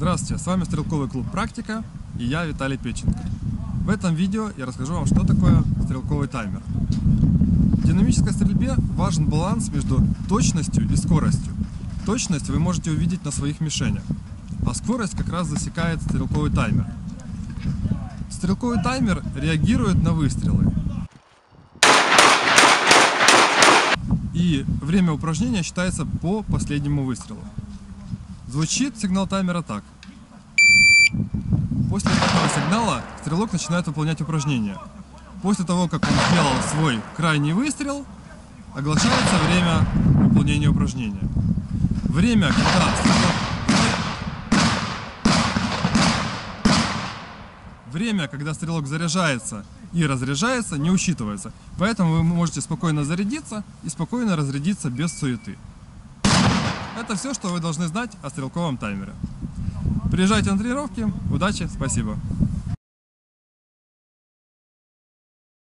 Здравствуйте, с вами стрелковый клуб «Практика» и я Виталий Печенко. В этом видео я расскажу вам, что такое стрелковый таймер. В динамической стрельбе важен баланс между точностью и скоростью. Точность вы можете увидеть на своих мишенях, а скорость как раз засекает стрелковый таймер. Стрелковый таймер реагирует на выстрелы. И время упражнения считается по последнему выстрелу. Звучит сигнал таймера так. После этого сигнала стрелок начинает выполнять упражнение. После того, как он сделал свой крайний выстрел, оглашается время выполнения упражнения. Время, когда стрелок... Время, когда стрелок заряжается и разряжается, не учитывается. Поэтому вы можете спокойно зарядиться и спокойно разрядиться без суеты. Это все, что вы должны знать о стрелковом таймере. Приезжайте на тренировки. Удачи, спасибо.